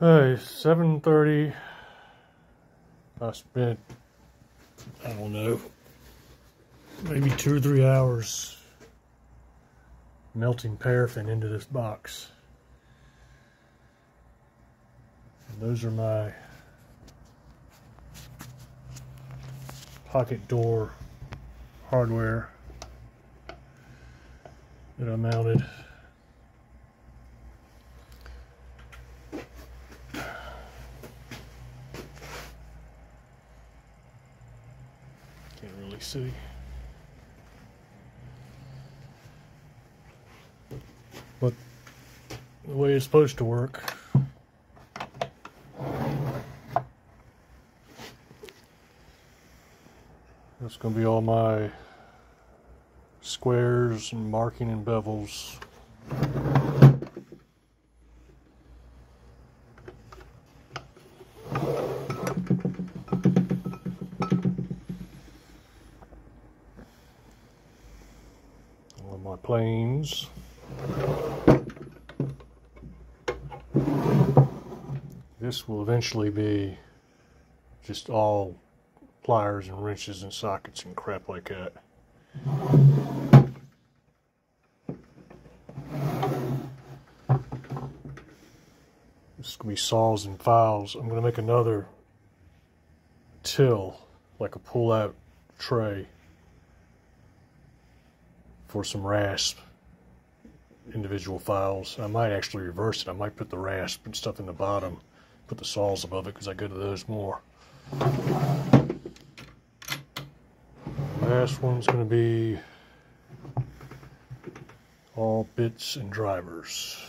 Hey, 7.30. I spent, I don't know, maybe two or three hours melting paraffin into this box. And those are my pocket door hardware that I mounted. Can't see. But the way it's supposed to work. That's going to be all my squares and marking and bevels. My planes. This will eventually be just all pliers and wrenches and sockets and crap like that. This is going to be saws and files. I'm going to make another till, like a pull-out tray for some rasp individual files. I might actually reverse it. I might put the rasp and stuff in the bottom, put the saws above it because I go to those more. Last one's going to be all bits and drivers.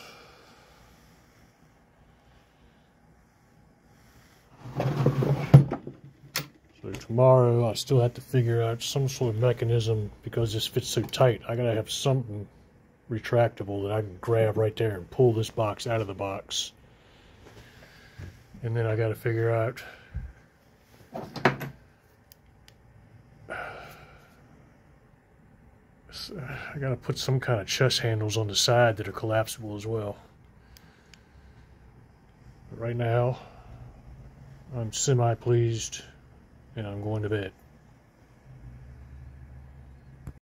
Tomorrow I still have to figure out some sort of mechanism because this fits so tight. I gotta have something retractable that I can grab right there and pull this box out of the box. And then I gotta figure out I gotta put some kind of chest handles on the side that are collapsible as well. But right now, I'm semi and I'm going to bed.